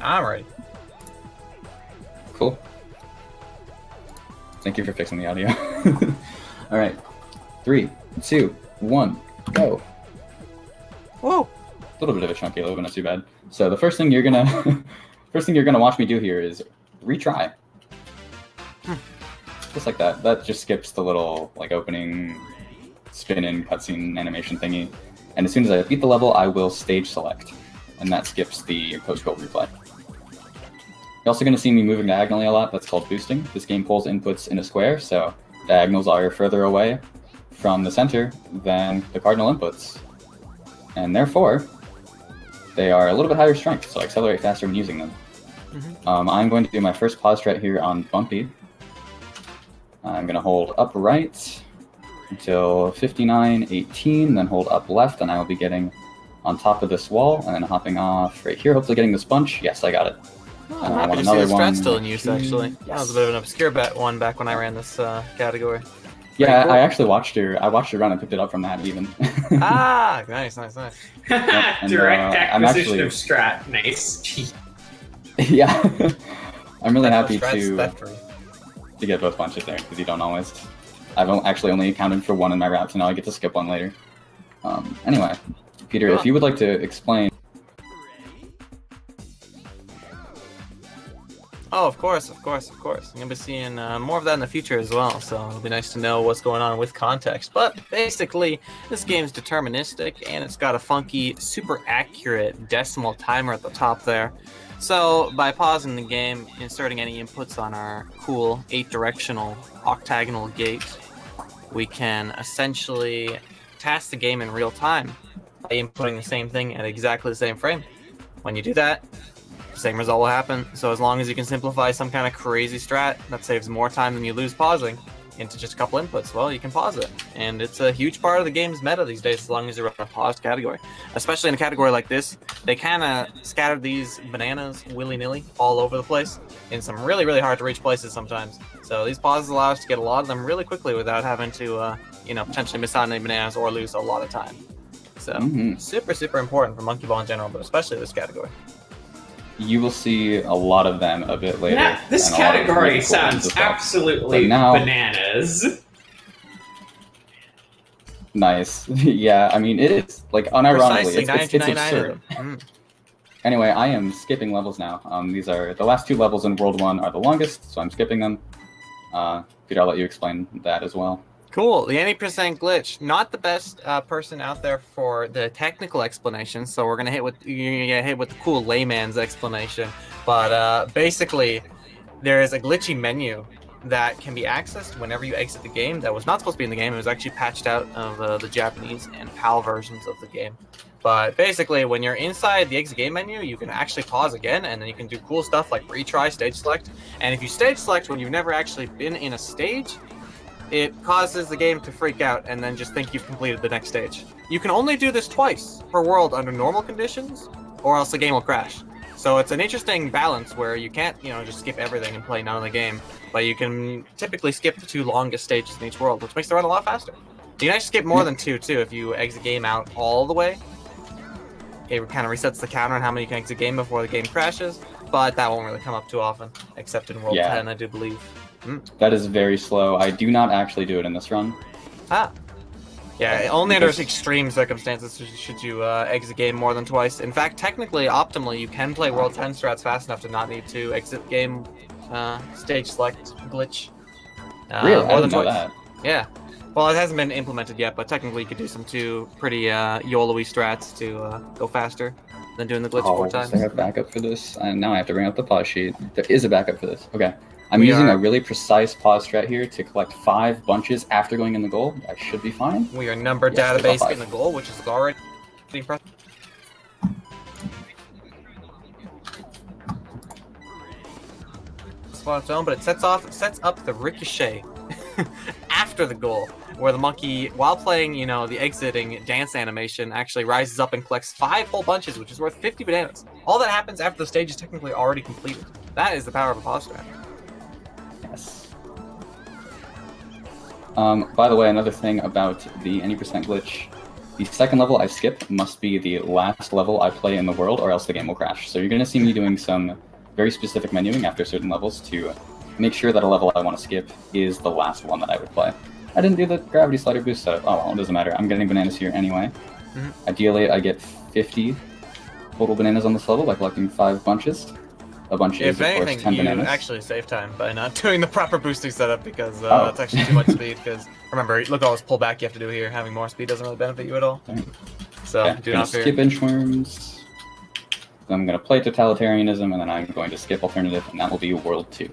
I'm ready. Cool. Thank you for fixing the audio. All right, three, two, one, go. Whoa! A little bit of a chunky load, but not too bad. So the first thing you're gonna, first thing you're gonna watch me do here is retry. Hmm. Just like that. That just skips the little like opening spin in cutscene animation thingy. And as soon as I beat the level, I will stage select, and that skips the post goal replay. You're also going to see me moving diagonally a lot. That's called boosting. This game pulls inputs in a square, so diagonals are further away from the center than the cardinal inputs. And therefore, they are a little bit higher strength, so I accelerate faster when using them. Mhm. Um, I'm going to do my first pause strat here on Bumpy. I'm going to hold up right until 59, 18, then hold up left, and I will be getting on top of this wall, and then hopping off right here, hopefully getting this bunch. Yes, I got it. Oh, I'm happy want to see the another one. strat still in use, actually. Mm, That was a bit of an obscure bet one back when I ran this uh, category. Yeah, cool. I actually watched her. I watched her run and picked it up from that even. ah, nice, nice, nice. and, Direct uh, I'm acquisition actually- of strat. Nice. yeah, I'm really happy to theftery. to get both bunches there because you don't always. I've actually only accounted for one in my route, so now I get to skip one later. Um, anyway, Peter, if you would like to explain. Oh, of course, of course, of course. I'm gonna be seeing uh, more of that in the future as well, so it'll be nice to know what's going on with context. But basically, this game's deterministic, and it's got a funky, super accurate decimal timer at the top there. So by pausing the game, inserting any inputs on our cool eight-directional octagonal gate, we can essentially task the game in real time by inputting the same thing at exactly the same frame. When you do that, same result will happen. So as long as you can simplify some kind of crazy strat that saves more time than you lose pausing into just a couple inputs, well, you can pause it. And it's a huge part of the game's meta these days as long as you're in a paused category. Especially in a category like this, they kind of scattered these bananas willy-nilly all over the place in some really, really hard to reach places sometimes. So these pauses allow us to get a lot of them really quickly without having to, uh, you know, potentially miss out on any bananas or lose a lot of time. So Mhm. super, super important for Monkey Ball in general, but especially this category. You will see a lot of them a bit later. Yeah, this and a lot of category really cool sounds absolutely now- bananas. Nice. yeah, I mean it is like unironically, it's, it's, it's absurd. Mm. Anyway, I am skipping levels now. Um, these are the last two levels in World One are the longest, so I'm skipping them. Uh, Peter, I'll let you explain that as well. Cool. The any percent glitch, not the best uh, person out there for the technical explanation. So we're gonna hit with you're gonna hit with the cool layman's explanation. But uh, basically, there is a glitchy menu that can be accessed whenever you exit the game. That was not supposed to be in the game. It was actually patched out of uh, the Japanese and PAL versions of the game. But basically, when you're inside the exit game menu, you can actually pause again, and then you can do cool stuff like retry stage select. And if you stage select when you've never actually been in a stage, it causes the game to freak out and then just think you've completed the next stage. You can only do this twice per world under normal conditions, or else the game will crash. So it's an interesting balance where you can't, you know, just skip everything and play none of the game, but you can typically skip the two longest stages in each world, which makes the run a lot faster. You can actually skip more than two too if you exit game out all the way. It kind of resets the counter on how many you can exit game before the game crashes, but that won't really come up too often, except in World Yeah. 10, I do believe. That is very slow. I do not actually do it in this run. Ah. Yeah, only under Because- extreme circumstances should- should you uh, exit game more than twice. In fact, technically, optimally, you can play World 10 strats fast enough to not need to exit game uh, stage select glitch. Uh, really, I more didn't than know twice. that. Yeah. Well, it hasn't been implemented yet, but technically, you could do some two pretty uh, YOLO-y strats to uh, go faster than doing the glitch Oh, four is times. there a backup for this? And now I have to bring up the pause sheet. There is a backup for this. Okay. I'm We using are- a really precise pause strat here to collect five bunches after going in the goal. I should be fine. We are number Yes, database in the goal, which is already impressive. Spot its own, but it sets off sets up the ricochet after the goal, where the monkey, while playing, you know, the exiting dance animation, actually rises up and collects five whole bunches, which is worth 50 bananas. All that happens after the stage is technically already completed. That is the power of a pause strat. Um, by the way, another thing about the any percent glitch The second level I skip must be the last level I play in the world, or else the game will crash. So you're going to see me doing some very specific menuing after certain levels to make sure that a level I want to skip is the last one that I would play. I didn't do the gravity slider boost so Oh well, it doesn't matter. I'm getting bananas here anyway. Mhm. Ideally, I get 50 total bananas on this level by collecting five bunches. A bunch If of anything, course, 10 you bananas. actually save time by not doing the proper boosting setup because uh, Oh. that's actually too much speed. Because remember, look at all this pullback you have to do here. Having more speed doesn't really benefit you at all. Dang. So Okay, do not fear. skip inchworms. I'm gonna play totalitarianism, and then I'm going to skip alternative, and that will be World Two.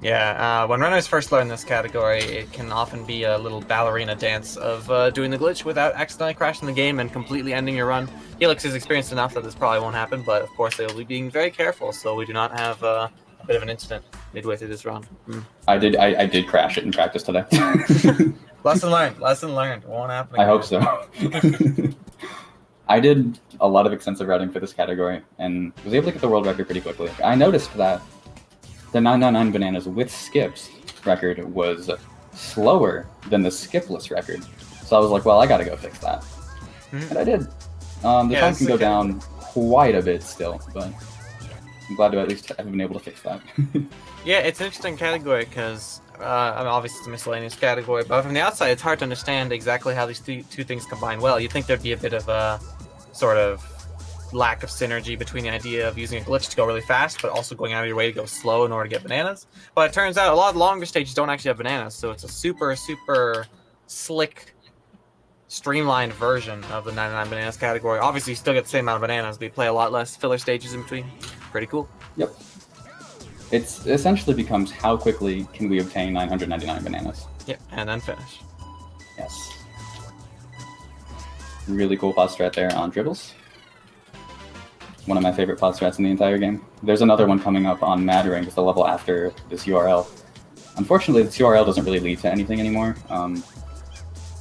Yeah, uh, when runners first learn this category, it can often be a little ballerina dance of uh, doing the glitch without accidentally crashing the game and completely ending your run. Helix is experienced enough that this probably won't happen, but of course they will be being very careful so we do not have uh, a bit of an incident midway through this run. Hmm. I did. I, I did crash it in practice today. Lesson learned. Lesson learned. Won't happen. I hope so. I did a lot of extensive routing for this category and was able to get the world record pretty quickly. I noticed that the 999 bananas with skips record was slower than the skipless record. So I was like, well, I gotta go fix that. Mhm. And I did. Um, the Yeah, time can go okay. down quite a bit still, but I'm glad to at least have been able to fix that. Yeah, it's an interesting category because uh, I mean, obviously it's a miscellaneous category, but from the outside, it's hard to understand exactly how these two, two things combine well. You'd think there'd be a bit of a sort of lack of synergy between the idea of using a glitch to go really fast, but also going out of your way to go slow in order to get bananas. But it turns out a lot of longer stages don't actually have bananas, so it's a super, super slick, streamlined version of the 99 bananas category. Obviously, you still get the same amount of bananas, but you play a lot less filler stages in between. Pretty cool. Yep. It's essentially becomes how quickly can we obtain 999 bananas? Yeah, and then finish. Yes. Really cool pause strat there on dribbles. One of my favorite pause strats in the entire game. There's another one coming up on Mad Rings, it's the level after this URL. Unfortunately, this URL doesn't really lead to anything anymore. Um,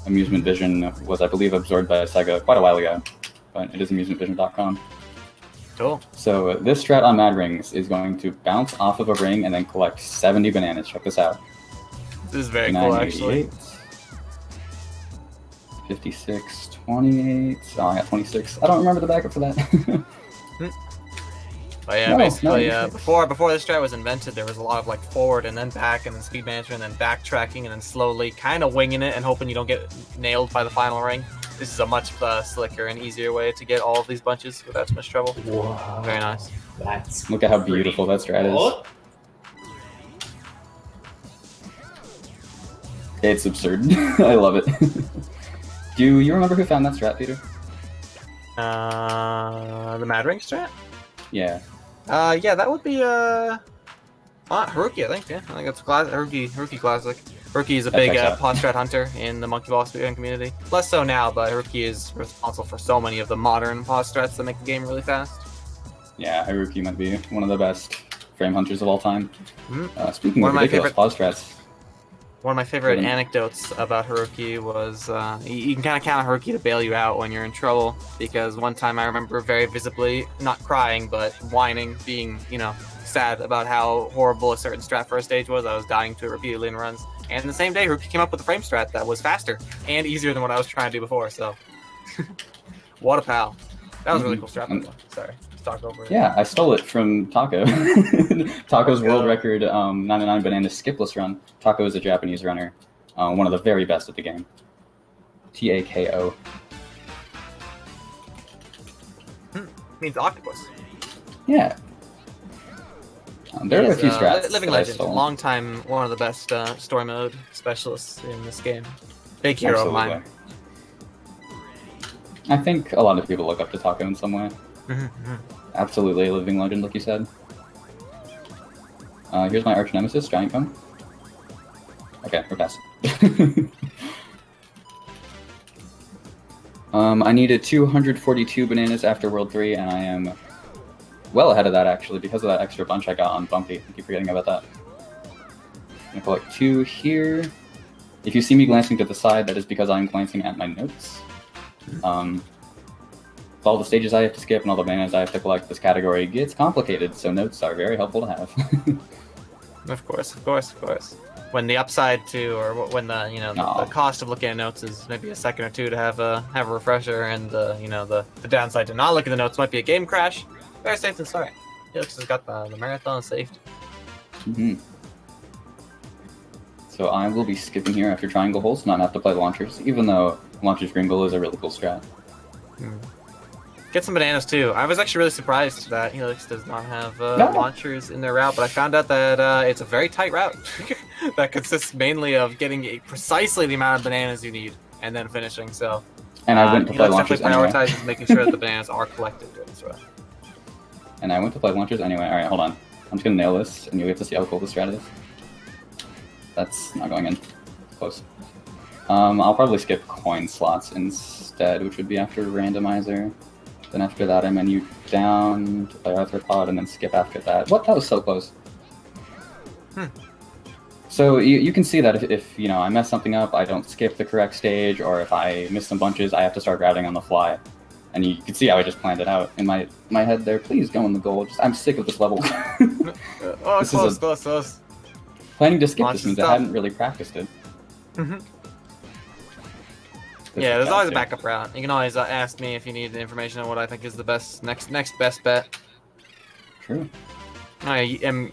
Amusement Vision was, I believe, absorbed by Sega quite a while ago, but it is amusementvision.com. Cool. So uh, this strat on Mad Rings is going to bounce off of a ring and then collect 70 bananas. Check this out. This is very cool, actually. 56, 28. Oh, I got 26. I don't remember the backup for that. But yeah, No, basically, no, uh, before before this strat was invented, there was a lot of like forward and then back and then speed management and then backtracking and then slowly kind of winging it and hoping you don't get nailed by the final ring. This is a much uh, slicker and easier way to get all of these bunches without too much trouble. Wow. Very nice. That's Look at how beautiful that strat is. It's absurd. I love it. Do you remember who found that strat, Peter? Uh, the Mad Ring strat? Yeah. Uh, yeah, that would be uh, uh Haruki, I think. Yeah, I think that's a class Haruki Haruki classic. Haruki is a That big uh, strat hunter in the Monkey Ball speedrun community. Less so now, but Haruki is responsible for so many of the modern pause strats that make the game really fast. Yeah, Haruki might be one of the best frame hunters of all time. Mhm. Uh, speaking One of of my ridiculous favorite- pause strats, One of my favorite Good. anecdotes about Haruki was uh, you, you can kind of count on Haruki to bail you out when you're in trouble because one time I remember very visibly not crying but whining, being you know sad about how horrible a certain strat for a stage was. I was dying to it repeatedly in runs, and the same day Haruki came up with a frame strat that was faster and easier than what I was trying to do before. So, what a pal! That was a really Mhm. cool strat. Sorry, just talk over it. yeah, I stole it from Tako. Tako's world record um, 99 banana skipless run. Tako is a Japanese runner, uh, one of the very best at the game. T A K O. means octopus. Yeah. Um, there are a few uh, strats. Living Legend, long time, one of the best uh, story mode specialists in this game. Big hero of mine. I think a lot of people look up to Tako in some way. Mhm, mhm. Absolutely a living legend, like you said. Uh, here's my arch nemesis, Giant Comb. Okay, we're past. um, I needed 242 bananas after World 3, and I am well ahead of that, actually, because of that extra bunch I got on Bumpy. I keep forgetting about that. I'm gonna collect two here. If you see me glancing to the side, that is because I'm glancing at my notes. Um, all the stages I have to skip and all the bananas I have to collect, this category gets complicated, so notes are very helpful to have. Of course, of course, of course. When the upside to, or when the you know the, the cost of looking at notes is maybe a second or two to have a have a refresher, and the you know the the downside to not looking at the notes might be a game crash. Better safe than sorry. Helix has got the, the marathon saved. hmm So I will be skipping here after triangle holes, not have to play launchers, even though launchers gringle is a really cool strat. Get some bananas too. I was actually really surprised that Helix does not have uh, No. launchers in their route, but I found out that uh, it's a very tight route that consists mainly of getting a, precisely the amount of bananas you need and then finishing. So And I uh, went to play Helix launchers definitely anyway. prioritizes making sure that the bananas are collected during this route. And I went to play launchers anyway. Alright, hold on. I'm just gonna nail this, and you'll get to see how cool this strat is. That's not going in. Close. Um, I'll probably skip coin slots instead, which would be after randomizer. Then after that, I menu down to play arthropod, and then skip after that. What? That was so close. Hmm. So you, you can see that if, if you know I mess something up, I don't skip the correct stage, or if I miss some bunches, I have to start routing on the fly. And you can see how I just planned it out in my my head there. Please go in the goal. Just, I'm sick of this level. Oh, This close, a- close, close. Planning to skip Launch this is means I hadn't really practiced it. Mhm. Yeah, there's always a backup route. You can always uh, ask me if you need information on what I think is the best next next best bet. True. I am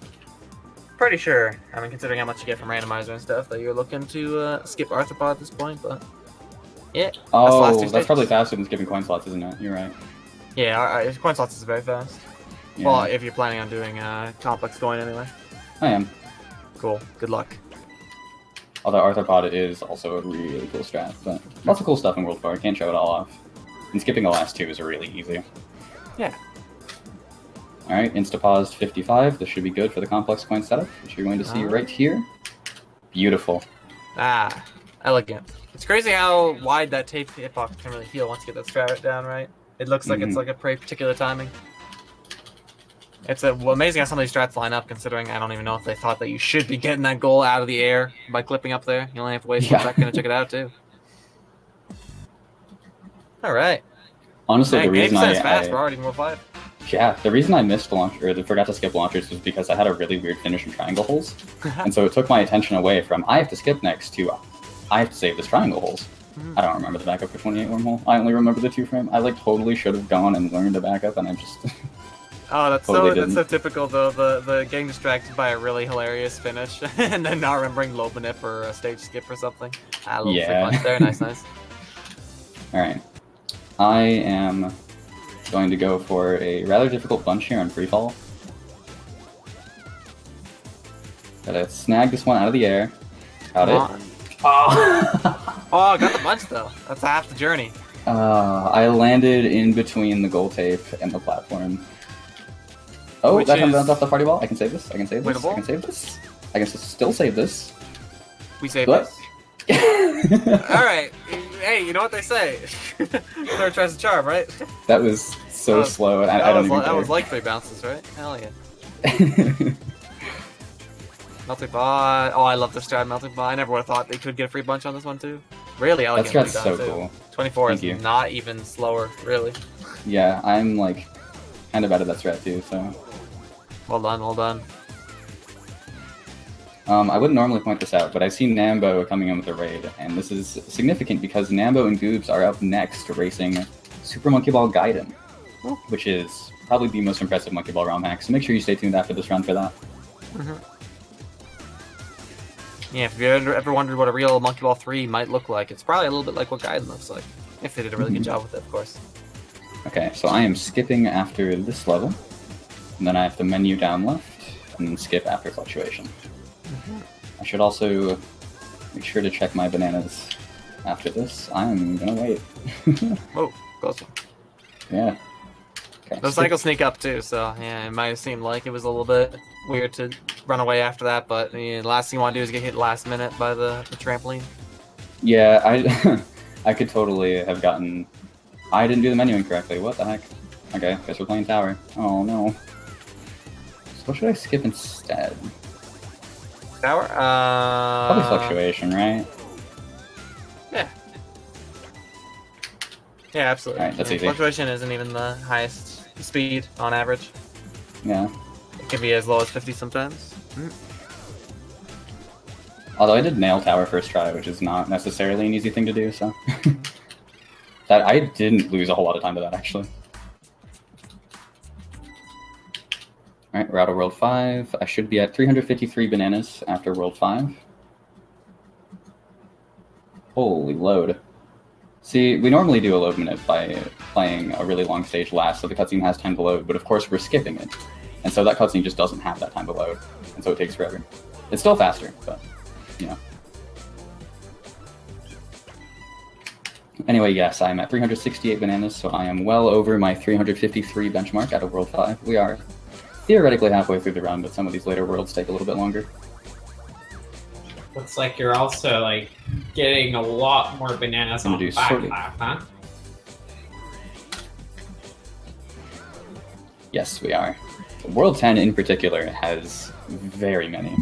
pretty sure, I mean, considering how much you get from randomizer and stuff, that you're looking to uh, skip arthropod at this point. But yeah, Oh, two that's, probably faster than skipping coin slots, isn't it? You're right. yeah, our, our coin slots is very fast. Yeah, Well, if you're planning on doing uh, complex coin anyway. I am. Cool. Good luck. Although arthropod is also a really cool strat, but lots of cool stuff in World 4. I can't show it all off. And skipping the last two is really easy. Yeah. Alright, instapaused 55. This should be good for the complex coin setup, which you're going to see right here. Beautiful. Ah, elegant. It's crazy how wide that tape hitbox can really heal once you get that strat down right. It looks like it's Mhm. like a pretty particular timing. It's a, well, amazing how some of these strats line up, considering I don't even know if they thought that you should be getting that goal out of the air by clipping up there. You only have to wait Yeah. one second to check it out, too. Alright. Honestly, Hey, the reason I, fast. I- We're already World 5. Yeah, the reason I missed launch or forgot to skip launchers was because I had a really weird finish in triangle holes, and so it took my attention away from I have to skip next to I have to save this triangle holes. Mhm. I don't remember the backup for 28 wormhole. I only remember the two frame. I like totally should have gone and learned a backup, and I just Oh, that's Totally so that's so typical though. The the getting distracted by a really hilarious finish and then not remembering low manip or a stage skip or something. Ah, a little Yeah. yeah. there. Nice, nice. all right. I am going to go for a rather difficult bunch here on free fall. Gotta snag this one out of the air. Got Come it. on. Oh. Oh, I got the bunch though. That's half the journey. Uh, I landed in between the goal tape and the platform. Oh, Which that comes off the party ball. I can save this. I can save this. I can save this. I can still save this. We saved What? this. All right. Hey, you know what they say? Third tries the charm, right? that was so That was- slow, and I, that I don't was, even that care. was like three bounces, right? Hell yeah. Melting pot. Oh, I love this strat melting pot. I never would have thought they could get a free bunch on this one too. Really that elegantly strat's so too. cool. 24 Thank is you. not even slower, really. Yeah, I'm like kind of out of that strat too. So Well done, well done. um, I wouldn't normally point this out, but I see Nambo coming in with a raid, and this is significant because Nambo and Goobs are up next racing Super Monkey Ball Gaiden, which is probably the most impressive Monkey Ball ROM hack. So make sure you stay tuned after this round for that. Yeah, if you ever, ever wondered what a real Monkey Ball 3 might look like, it's probably a little bit like what Gaiden looks like. If they did a really Mhm. good job with it, of course. Okay, so I am skipping after this level, and then I have to menu down left, and then skip after fluctuation. Mm-hmm. I should also make sure to check my bananas after this. I'm gonna wait. Whoa, close one. yeah. Okay. Those cycles sneak up too, so yeah, it might have seemed like it was a little bit weird to run away after that, but the last thing you want to do is get hit last minute by the, the trampoline. Yeah, I I could totally have gotten. I didn't do the menuing correctly. What the heck? Okay, guess we're playing tower. Oh no. What should I skip instead? Tower? Uh, Probably fluctuation, right? Yeah. Yeah, absolutely. That's I mean, easy. Fluctuation isn't even the highest speed on average. Yeah. It can be as low as 50 sometimes. Although I did nail tower first try, which is not necessarily an easy thing to do, so. that I didn't lose a whole lot of time to that actually. Alright, we're out of World 5. I should be at 353 bananas after World 5. Holy load. See, we normally do a load minute by playing a really long stage last, so the cutscene has time to load, but of course we're skipping it. And so that cutscene just doesn't have that time to load, and so it takes forever. It's still faster, but, you know. Anyway, yes, I'm at 368 bananas, so I am well over my 353 benchmark out of World 5. We are theoretically halfway through the run, but some of these later worlds take a little bit longer. Looks like you're also like getting a lot more bananas Gonna on the back sorting. lap, huh? Yes, we are. World 10 in particular has very many.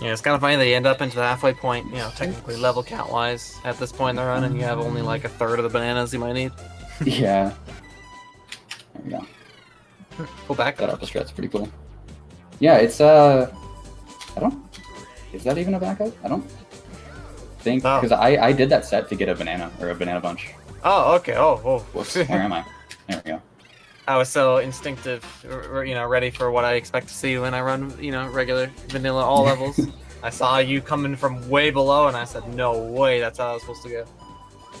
Yeah, it's kind of funny that you end up into the halfway point, you know, technically level count wise at this point in the run, and you have only like a third of the bananas you might need. yeah. There we go. Go back. That upper stret's pretty cool. Yeah, it's uh, I don't. Is that even a backup? I don't think because I I did that set to get a banana or a banana bunch. Oh, okay. Oh, Whoops, oh. where am I? There we go. I was so instinctive, you know, ready for what I expect to see when I run, you know, regular vanilla all levels. I saw you coming from way below, and I said, "No way, that's how I was supposed to go."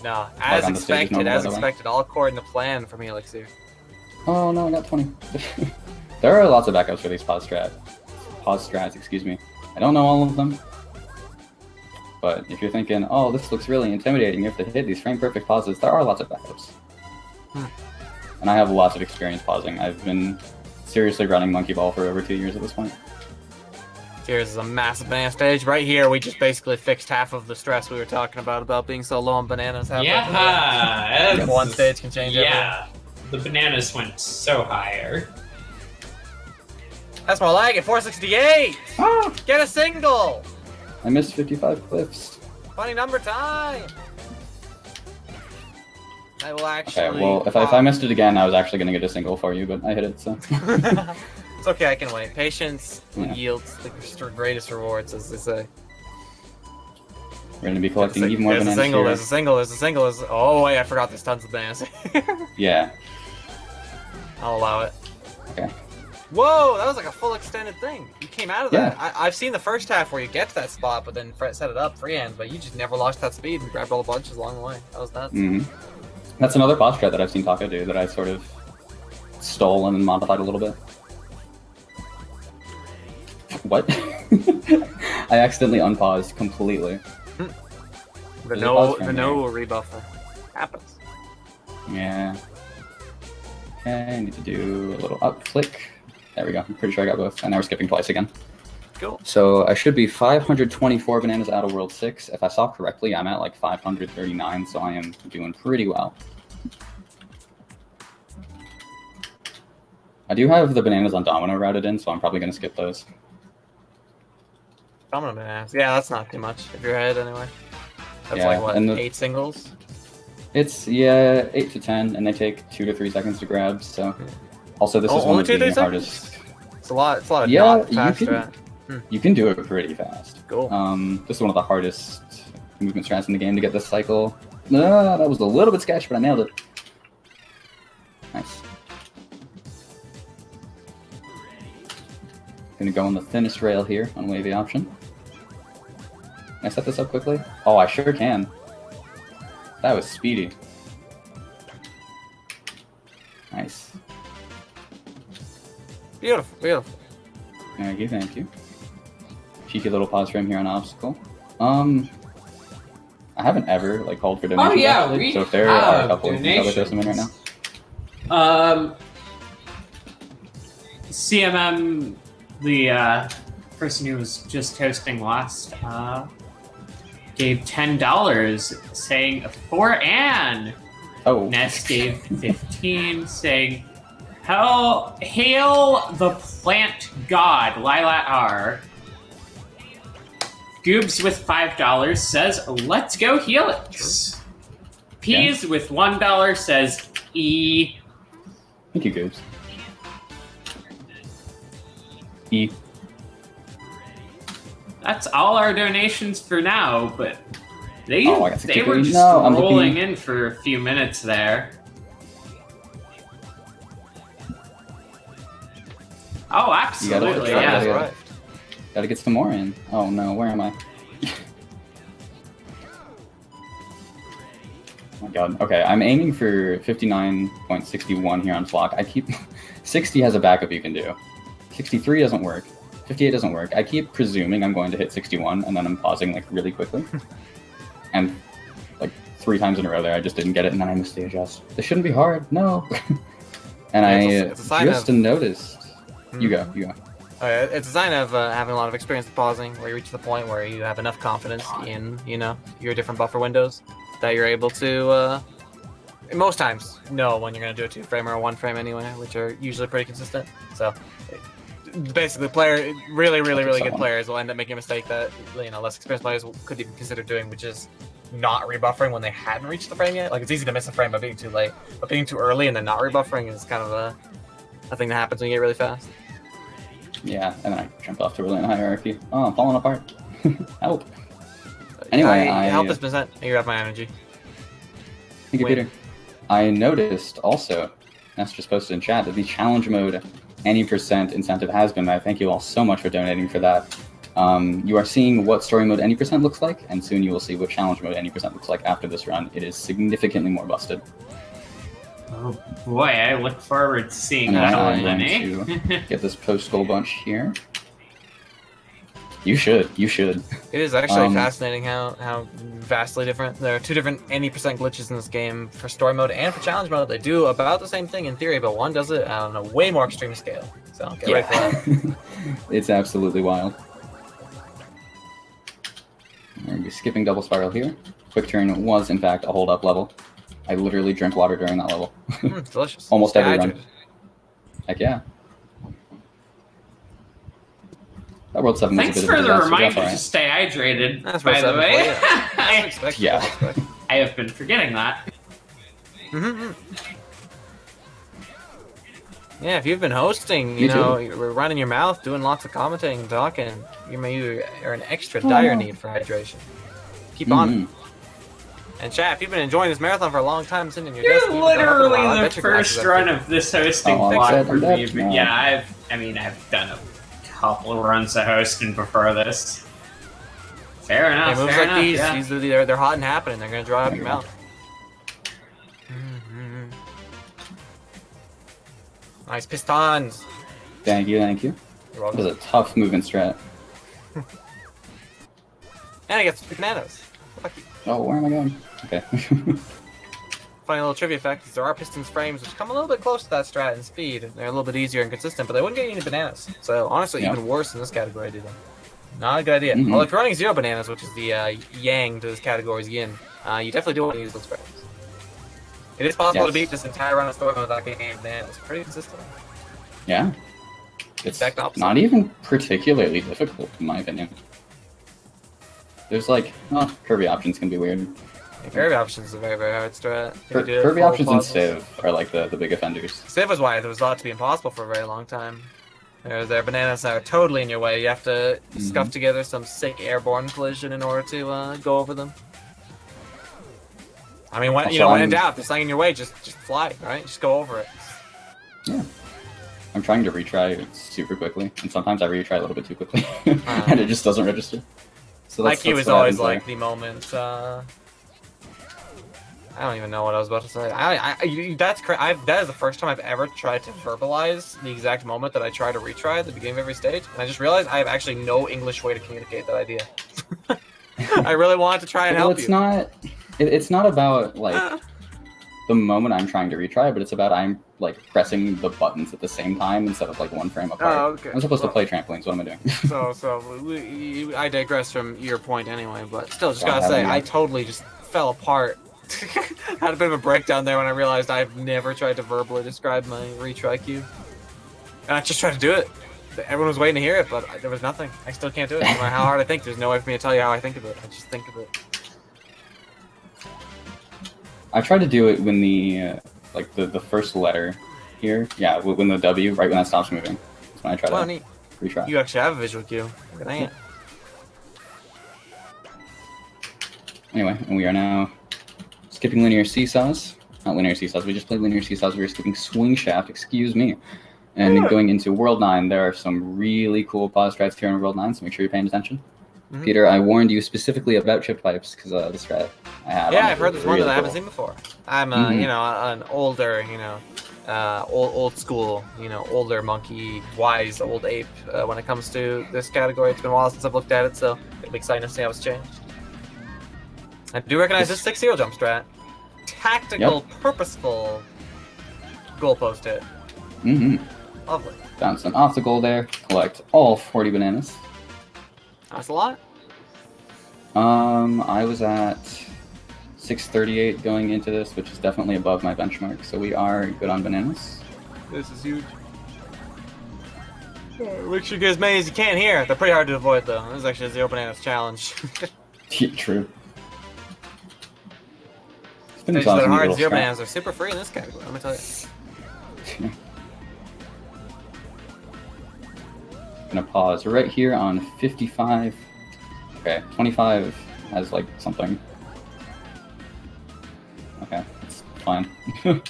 No, as on the stage, expected, as expected, all according to plan from Helix. Oh no, I got 20. there are lots of backups for these pause strats. pause strats. Excuse me. I don't know all of them. But if you're thinking, oh, this looks really intimidating, you have to hit these frame perfect pauses, there are lots of backups. Hmm. And I have lots of experience pausing. I've been seriously running Monkey Ball for over two years at this point. Here's a massive banana stage. Right here, we just basically fixed half of the stress we were talking about about being so low on bananas. halfway. Yeah, that's- One stage can change everything. Yeah, the bananas went so higher. That's more like it. 468. Ah! Get a single. I missed 55 cliffs. Funny number time. I will actually. Okay, well, if I, if I missed it again, I was actually going to get a single for you, but I hit it, so. it's okay, I can wait. Patience Yeah. yields the greatest rewards, as they say. We're going to be collecting There's a- even more there's a single, here. there's a single, there's a single, there's Oh, wait, I forgot there's tons of bananas. Yeah. I'll allow it. Okay. Whoa, that was like a full extended thing. You came out of that. Yeah. I, I've seen the first half where you get to that spot, but then Fred set it up freehand, but you just never lost that speed and grabbed all the bunches along the way. That was nuts. hmm That's another pause strat that I've seen Tako do that I sort of stole and modified a little bit. What? I accidentally unpaused completely. The There's no, the no rebuffer happens. Yeah. Okay, I need to do a little up flick. There we go. I'm pretty sure I got both. And now we're skipping twice again. Cool. So I should be 524 bananas out of World 6. If I saw correctly, I'm at like 539, so I am doing pretty well. I do have the bananas on Domino routed in, so I'm probably going to skip those. Domino bananas. Yeah, that's not too much if you're ahead anyway. That's Yeah, like what, the- eight singles? It's, yeah, 8 to 10, and they take 2 to 3 seconds to grab, so. Also, this Oh, is one of the three hardest. It's a lot. It's a lot of Yeah, you can- strat. You can do it pretty fast. Cool. Um, this is one of the hardest movement strats in the game to get this cycle. Ah, that was a little bit sketchy, but I nailed it. Nice. Gonna go on the thinnest rail here on wavy option. Can I set this up quickly? Oh, I sure can. That was speedy. Nice. Beautiful, beautiful. Thank you, thank you. Cheeky little pause frame here on obstacle. Um, I haven't ever like called for donations. Oh yeah, actually, we so if there are a couple, you can probably throw some in right now. Um, CMM, the uh, person who was just hosting last, uh, gave ten dollars, saying for Anne. Oh, Ness gave fifteen, saying, "Hell, hail the plant god, Lila R." Goobs with five dollars says, "Let's go Helix." Peas with one dollar says, "E." thank you, Goobs. E. that's all our donations for now. But they Oh, I got they were just No, rolling in for a few minutes there. Oh, You gotta- absolutely, yeah. gotta- arrived. Gotta get some more in. Oh no, where am I? oh my god. Okay, I'm aiming for 59.61 here on flock. I keep 60 has a backup you can do. 63 doesn't work. 58 doesn't work. I keep presuming I'm going to hit 61 and then I'm pausing like really quickly. and like three times in a row there I just didn't get it and then I missed the adjust. This shouldn't be hard. No. and Yeah, I it's a- it's a just of- noticed. You Mhm. go, you go. Oh, yeah, it's a sign of uh, having a lot of experience with pausing, where you reach the point where you have enough confidence in, you know, your different buffer windows that you're able to, uh, most times, know when you're going to do a two frame or a one frame anyway, which are usually pretty consistent. So, basically, player, really, really, really good players will end up making a mistake that, you know, less experienced players could even consider doing, which is not rebuffering when they hadn't reached the frame yet. Like, it's easy to miss a frame by being too late, but being too early and then not rebuffering is kind of a, a thing that happens when you get really fast. Yeah, and then I jumped off to really in hierarchy. Oh, I'm falling apart. Help. Anyway, I- help this percent. You have my energy. Thank you. Peter. I noticed also, that's just posted in chat, that the challenge mode any percent incentive has been met. Thank you all so much for donating for that. Um, you are seeing what story mode any percent looks like, and soon you will see what challenge mode any percent looks like after this run. It is significantly more busted. Oh boy, I look forward to seeing And that I one, eh? Get this post goal bunch here. You should. You should. It is actually Um, fascinating how, how vastly different. There are two different any percent glitches in this game for story mode and for challenge mode. They do about the same thing in theory, but one does it on a way more extreme scale. So get ready for that. it's absolutely wild. We're skipping double spiral here. Quick turn was in fact a hold up level. I literally drank water during that level. Mm, delicious. Almost every run. Heck yeah. That World 7 was a Thanks bit for of a the disaster, but reminder that's to stay hydrated. That's by the way, for I, Yeah. I have been forgetting that. Mhm. Yeah, if you've been hosting, Me you know, too. you're running your mouth, doing lots of commenting, talking, you may you are in extra dire Oh. need for hydration. Keep on. Mhm. And chat, if you've been enjoying this marathon for a long time, sitting in your You're desk, you've been up for a while, I literally the bet your glasses first run of this hosting Oh, I'm vlog for me, but yeah, I've, I mean, I've done a couple of runs host hosting prefer this. Fair enough. Yeah, moves fair like enough, these, yeah. these are, they're, they're hot and happening. They're gonna dry up your you go. mouth. Mhm. Nice pistons. Thank you, thank you. You're That was a tough movement strat. And I got some bananas. Fuck you. Oh, where am I going? Okay. Funny little trivia fact is there are pistons frames which come a little bit close to that strat in speed. They're a little bit easier and consistent, but they wouldn't get you any bananas. So honestly, Yeah. even worse in this category, dude. Not a good idea. Mhm. Well, if you're running zero bananas, which is the uh, yang to this category's yin, uh, you definitely do want to use those frames. It is possible to beat this entire run of story mode without getting any bananas. Pretty consistent. yeah. It's not even particularly difficult, in my opinion. There's like, oh, curvy options can be weird. Curvy options is a very, very hard strat. If Cur- it options and. Sieve are like the, the big offenders. Sieve was why it was thought to be impossible for a very long time. There, there bananas are totally in your way. You have to Mhm. scuff together some sick airborne collision in order to uh, go over them. I mean, when, you know, when in doubt, if there's something in your way, just just fly, right? Just go over it. Yeah. I'm trying to retry super quickly, and sometimes I retry a little bit too quickly, and it just doesn't register. So that's, that's is always like there. the moment. Uh, I don't even know what I was about to say. I, I, that's cra- I've, that is the first time I've ever tried to verbalize the exact moment that I try to retry at the beginning of every stage, and I just realized I have actually no English way to communicate that idea. I really wanted to try and well, help it's you. not. It, it's not about like ah. the moment I'm trying to retry, but it's about I'm like pressing the buttons at the same time instead of like one frame apart. Oh, okay. I'm supposed Well- to play trampolines. What am I doing? so so we, I digress from your point anyway, but still, just Don't gotta say, any. I totally just fell apart. Had a bit of a breakdown there when I realized I've never tried to verbally describe my retry queue, and I just tried to do it. Everyone was waiting to hear it, but there was nothing. I still can't do it. No matter how hard I think, there's no way for me to tell you how I think of it. I just think of it. I tried to do it when the uh, like the, the first letter here, yeah, when the W right when that stops moving. That's when I try Well, to neat. retry. You actually have a visual cue. Look at that. Anyway, and we are now skipping linear seesaws. Not linear seesaws. We just played linear seesaws. We were skipping swing shaft. Excuse me. And then Yeah. going into World Nine, there are some really cool pause strats here in World Nine. So make sure you're paying attention. Mhm. Peter, I warned you specifically about chip pipes because uh, the strat I have. Yeah, I've heard this there's one really that I haven't seen before. I'm, uh, Mhm. you know, an older, you know, uh, old old school, you know, older monkey, wise old ape uh, when it comes to this category. It's been a while since I've looked at it, so it'll be exciting to see how it's changed. I do recognize this six zero jump strat. Tactical, purposeful goalpost hit. Mm-hmm. Lovely. Bouncing off the goal there. Collect all 40 bananas. That's a lot. Um, I was at 638 going into this, which is definitely above my benchmark. So we are good on bananas. This is huge. Make sure you get as many as you can here. They're pretty hard to avoid, though. This is actually a zero bananas challenge. Yeah, True. Toss that are hard zero bananas are super free in this category. Let me tell you. Gonna pause right here on 55. Okay, 25 has like something. Okay, it's fine.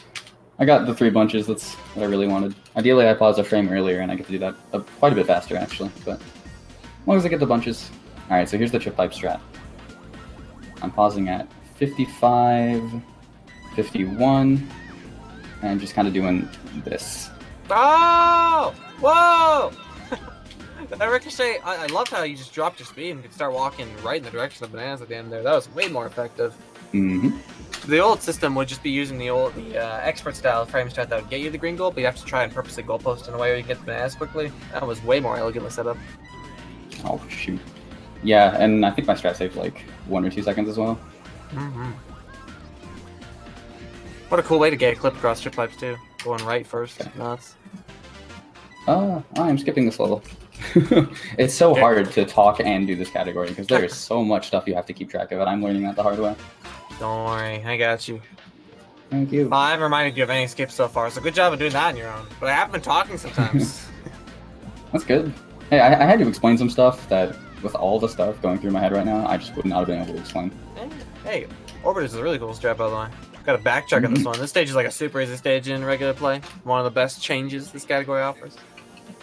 I got the three bunches. That's what I really wanted. Ideally, I paused a frame earlier, and I get to do that uh, quite a bit faster, actually. But as long as I get the bunches. All right, so here's the chip pipe strat. I'm pausing at 55, 51, and just kind of doing this. Oh! Whoa! that ricochet, I, I loved how you just dropped your speed and could start walking right in the direction of the bananas at the end there. That was way more effective. hmm The old system would just be using the old, the uh, expert style frame strat that would get you the green goal, but you have to try and purposely goalpost in a way where you can get the bananas quickly. That was way more elegantly set up. Oh shoot. Yeah, and I think my strat saved like one or two seconds as well. Mm-hmm. What a cool way to get a clip across chip pipes too. Going right first. Okay. Nuts. Uh, I'm skipping this level. it's so Okay. hard to talk and do this category because there is so much stuff you have to keep track of, and I'm learning that the hard way. Don't worry, I got you. Thank you. Well, I haven't reminded you of any skips so far, so good job of doing that on your own. But I have been talking sometimes. That's good. Hey, I, I had to explain some stuff that, with all the stuff going through my head right now, I just would not have been able to explain. Hey, hey, Orbit is a really cool strat, by the way. Got a backtrack on this one. This stage is like a super easy stage in regular play. One of the best changes this category offers.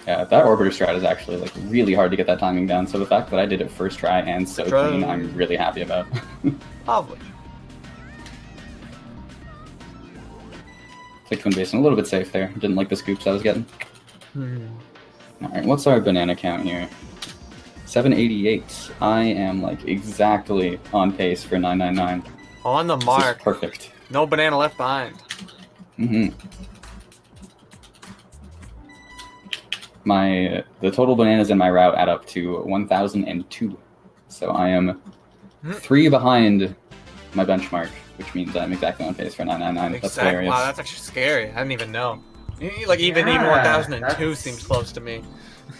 Yeah, that orbiter strat is actually like really hard to get that timing down. So the fact that I did it first try and so clean, I'm really happy about. Lovely. Like twin basin, a little bit safe there. Didn't like the scoops I was getting. Hmm. All right, what's our banana count here? 788. I am like exactly on pace for 999. On the This is mark. perfect. No banana left behind. hmm My the total bananas in my route add up to 1002. So I am Hmm. three behind my benchmark, which means I'm exactly on pace for 999. That's Exactly. hilarious. Wow, that's actually scary. I didn't even know. Like even even 1002 seems close to me.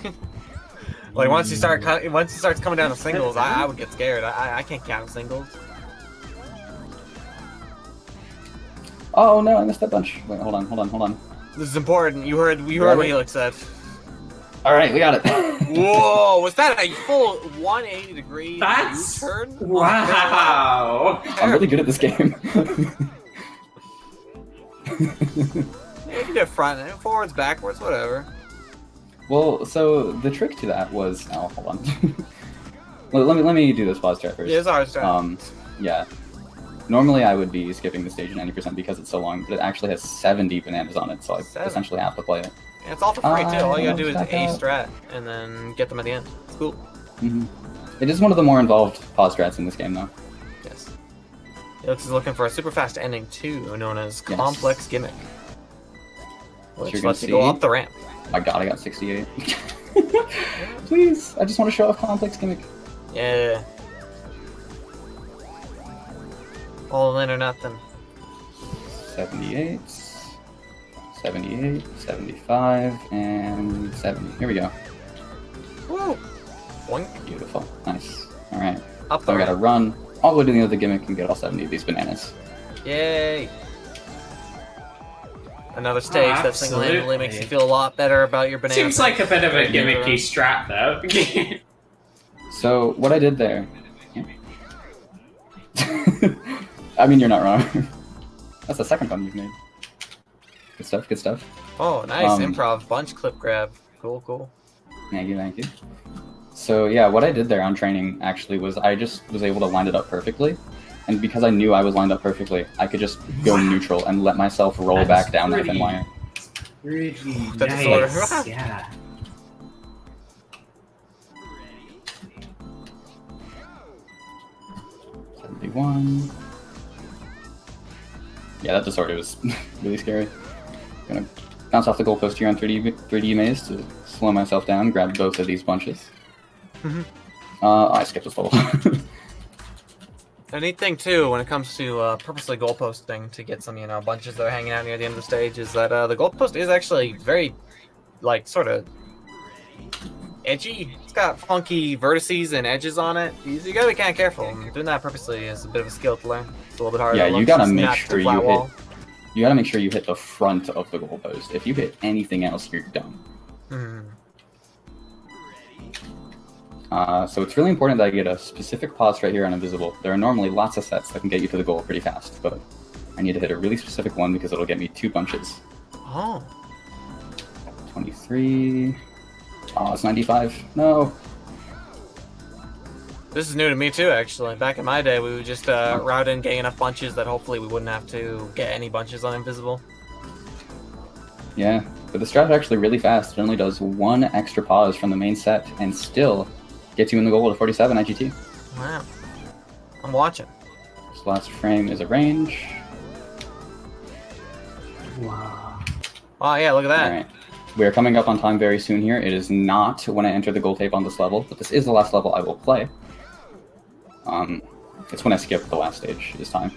like once you start once it starts coming down to singles, I, I would get scared. I, I- I can't count singles. Oh no, I missed that bunch. Wait, hold on, hold on, hold on. This is important. You heard you heard what Helix said. All right, we got it. Whoa, was that a full 180 degree That's- oh U-turn? Wow. I'm really good at this game. You can do front and forwards, backwards, whatever. Well, so the trick to that was. Oh, hold on. well, let me let me do this pause strat first. Yeah, it's hard strat. Um, yeah. Normally I would be skipping the stage in any percent because it's so long, but it actually has 70 bananas on it, so I Seven. essentially have to play it. and it's all for free too. All you gotta do is A strat and then get them at the end. It's cool. hmm It is one of the more involved pause strats in this game, though. Yes. Helix is looking for a super fast ending too, known as Yes. complex gimmick. Which you're you go up the ramp. My god, I got 68. Please, I just want to show off complex gimmick. Yeah. All in or nothing. 78, 78, 75, and 70. Here we go. Woo! Boink. Beautiful. Nice. Alright. Up the So I gotta run all the way to the other gimmick and get all 70 of these bananas. Yay! Another stage Oh, that single-handedly makes you feel a lot better about your banana. Seems like a bit of a gimmicky strat, though. So what I did there. I mean, you're not wrong. That's the second one you've made. Good stuff. Good stuff. Oh, nice Um, improv bunch clip grab. Cool, cool. Thank you. Thank you. So yeah, what I did there on training actually was I just was able to line it up perfectly, and because I knew I was lined up perfectly, I could just go Wow. neutral and let myself roll That's back down that pretty- thin wire. Pretty That's nice. sort yeah. Seventy-one. Yeah, that disorder was really scary. Gonna bounce off the goalpost here on 3D 3D maze to slow myself down. Grab both of these bunches. Mhm. Uh, I skipped this level. The neat thing too, when it comes to uh, purposely goalposting to get some, you know, bunches that are hanging out near the end of the stage, is that uh, the goalpost is actually very, like, sort of edgy. It's got funky vertices and edges on it. You, you gotta be kind of careful. And doing that purposely is a bit of a skill to learn. It's a little bit harder. Yeah, to you gotta make sure you hit- you gotta make sure you hit the front of the goalpost. If you hit anything else, you're done. Uh, so it's really important that I get a specific pause right here on Invisible. There are normally lots of sets that can get you to the goal pretty fast, but I need to hit a really specific one because it'll get me two bunches. Oh, 23. Oh, it's 95. No. this is new to me too. Actually, back in my day, we would just uh, route in, getting enough bunches that hopefully we wouldn't have to get any bunches on invisible. Yeah, but the strat is actually really fast. It only does one extra pause from the main set and still gets you in the goal to 47 IGT. Wow, I'm watching. This last frame is a range. Wow. Oh yeah, look at that. Alright. We are coming up on time very soon here. It is not when I enter the goal tape on this level, but this is the last level I will play. Um, it's when I skip the last stage this time.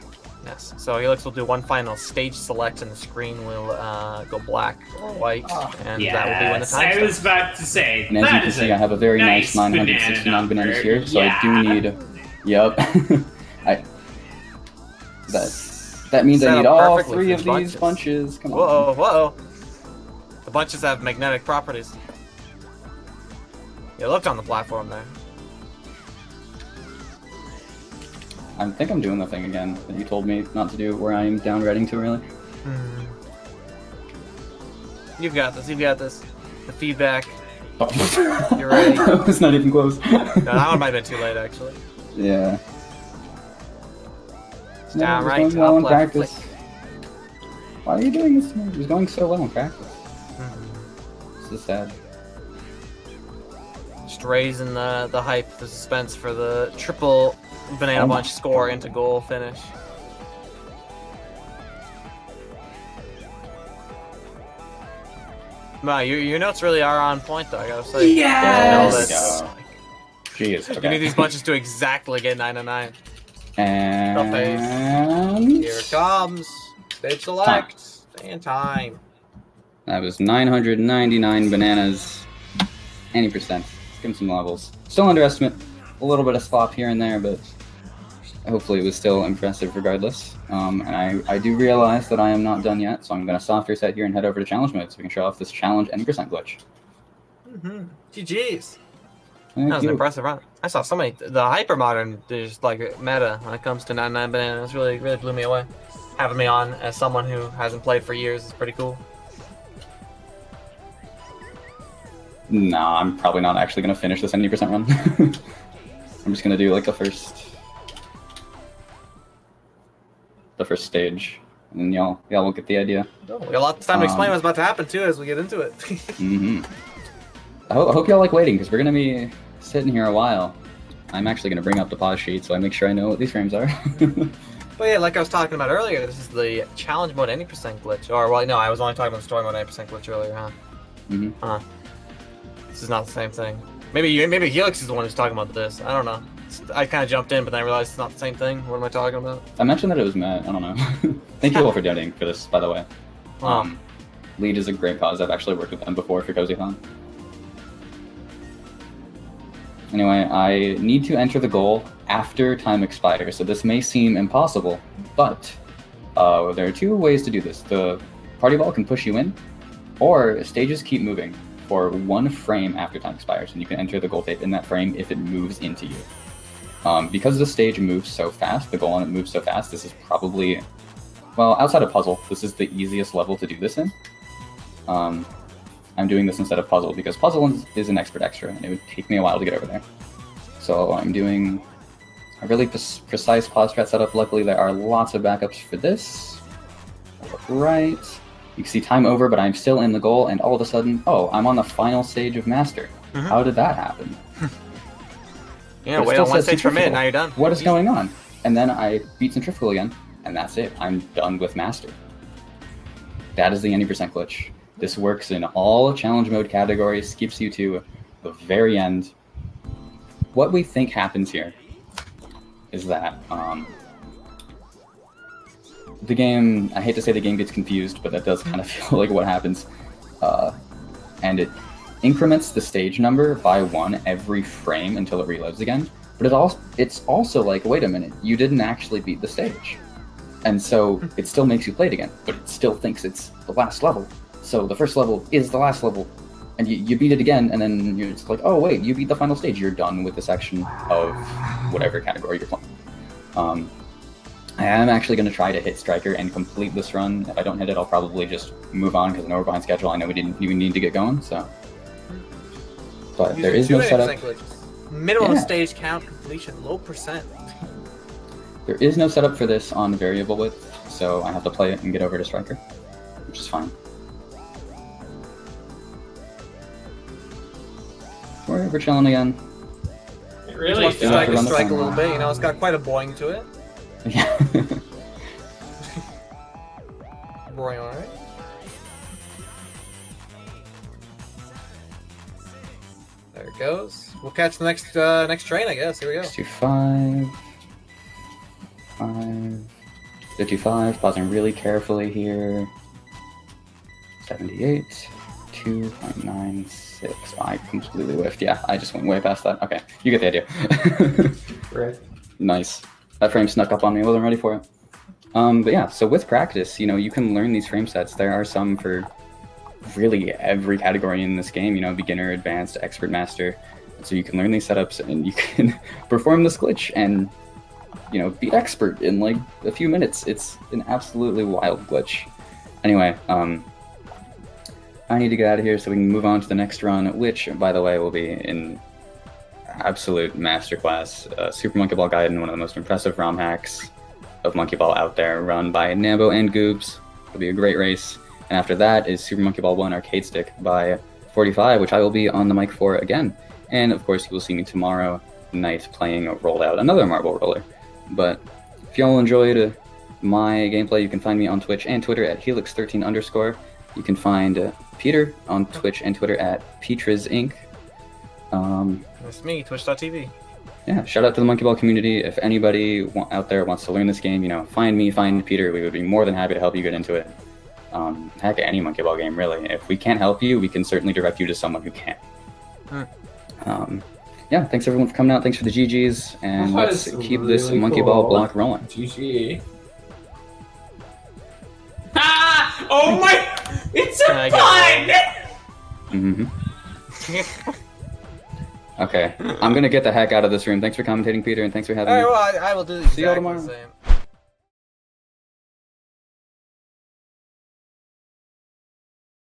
Yes. So Helix will do one final stage select, and the screen will uh, go black or white, and yes, that will be when the time I starts. was about to say. And as you can see, a I have a very nice, nice 969 banana bananas number. here, so I do need. Yep. I. That that means Set I need all three of the these bunches. Come on. Whoa, whoa! The bunches have magnetic properties. You looked on the platform there. I think I'm doing the thing again that you told me not to do, where I'm down reading too early. Hmm. You've got this. You've got this. The feedback. Oh. You're ready. it's not even close. No, that one might have been too late, actually. Yeah. No, down right, going well in left, practice. Why are you doing this to me? It was going so well in practice. Mhm. This is sad. Just raising the the hype, the suspense for the triple banana Oh bunch score into goal finish. Wow, your, your notes really are on point, though. I gotta say. Yes! Nailed There we. Jeez. You need these bunches to exactly get nine to nine. And Here it comes. Stage select. And time. that was 999 bananas. Any percent. Let's give him some levels. Still underestimate. A little bit of slop here and there, but hopefully it was still impressive regardless. Um, and I, I do realize that I am not done yet, so I'm going to soft reset here and head over to challenge mode so we can show off this challenge any percent glitch. Mm-hmm. GG's. Thank That was you. an impressive run. I saw so many. The hyper modern is like meta when it comes to 99 bananas. Really, really blew me away. Having me on as someone who hasn't played for years is pretty cool. Nah, I'm probably not actually going to finish this any percent run. I'm just going to do like the first the first stage, and y'all y'all will get the idea. Oh, we got lots of time to explain Um, what's about to happen too as we get into it. hmm I, ho- I hope y'all like waiting because we're gonna be sitting here a while. I'm actually gonna bring up the pause sheet so I make sure I know what these frames are. but yeah, like I was talking about earlier, this is the challenge mode any percent glitch. Or well, no, I was only talking about the story mode any percent glitch earlier, huh? Mhm. Huh. This is not the same thing. Maybe you, maybe Helix is the one who's talking about this. I don't know. I kind of jumped in, but then I realized it's not the same thing. What am I talking about? I mentioned that it was Matt. I don't know. Thank you all for donating for this, by the way. Um, Lead is a great cause. I've actually worked with them before for CozyCon. Anyway, I need to enter the goal after time expires, so this may seem impossible, but uh, there are two ways to do this. The party ball can push you in, or stages keep moving for one frame after time expires, and you can enter the goal tape in that frame if it moves into you. Um, because the stage moves so fast, the goal on it moves so fast, this is probably, well, outside of puzzle, this is the easiest level to do this in. Um, I'm doing this instead of puzzle because puzzle is, is an expert extra, and it would take me a while to get over there. So I'm doing a really precise pause strat setup. Luckily, there are lots of backups for this. Right. You can see time over, but I'm still in the goal, and all of a sudden, oh, I'm on the final stage of Master. Mhm. How did that happen? Yeah, it wait on one stage per minute. centrifugal. Now you're done. What is going on? And then I beat Centrifugal again, and that's it. I'm done with Master. That is the any percent glitch. This works in all challenge mode categories, skips you to the very end. What we think happens here is that um, the game, I hate to say the game gets confused, but that does kind of feel like what happens. Uh, and it increments the stage number by one every frame until it reloads again. But it also it's also like, wait a minute, you didn't actually beat the stage. And so it still makes you play it again, but it still thinks it's the last level. So the first level is the last level. And you, you beat it again, and then you're just like, oh wait, you beat the final stage. You're done with the section of whatever category you're playing. Um, I am actually going to try to hit Striker and complete this run. If I don't hit it, I'll probably just move on because I know we're behind schedule. I know we didn't even need to get going, so. But there is no setup. 80% glitches. Minimum Yeah. stage count completion, low percent. There is no setup for this on variable width, so I have to play it and get over to Striker, which is fine. We're, we're chilling again. It really does. Strike, strike, strike a little bit, you know, it's got quite a boing to it. Yeah. Boing, all goes. We'll catch the next uh, next train, I guess. Here we go. Let's do five. Five. 55, pausing really carefully here. 78. 2.96. I completely whiffed. Yeah, I just went way past that. Okay, you get the idea. Right. Nice. That frame snuck up on me. I wasn't ready for it. Um, but yeah, so with practice, you know, you can learn these frame sets. There are some for really every category in this game, you know, beginner, advanced, expert, master. So you can learn these setups and you can perform this glitch and, you know, be expert in like a few minutes. It's an absolutely wild glitch. Anyway, um, I need to get out of here so we can move on to the next run, which, by the way, will be in absolute masterclass. Uh, Super Monkey Ball Gaiden, one of the most impressive ROM hacks of Monkey Ball out there, run by Nambo and Goobs. It'll be a great race. And after that is Super Monkey Ball 1 Arcade Stick by 45, which I will be on the mic for again. And of course, you will see me tomorrow night playing Rolled Out, another marble roller. But if y'all enjoyed uh, my gameplay, you can find me on Twitch and Twitter at Helix13 underscore. You can find uh, Peter on Twitch and Twitter at Petra's Inc. Um, That's me, Twitch.tv. yeah, shout out to the Monkey Ball community. If anybody out there wants to learn this game, you know, find me, find Peter. We would be more than happy to help you get into it. Um, heck, any Monkey Ball game, really. If we can't help you, we can certainly direct you to someone who can. Um, yeah, thanks everyone for coming out. Thanks for the GGs, and That let's was keep this really Monkey Ball block rolling. GG. Ah! Oh my! It's a I got pun! hmm Okay, I'm gonna get the heck out of this room. Thanks for commentating, Peter, and thanks for having All right, me. well, I, I will do See y'all the tomorrow. same.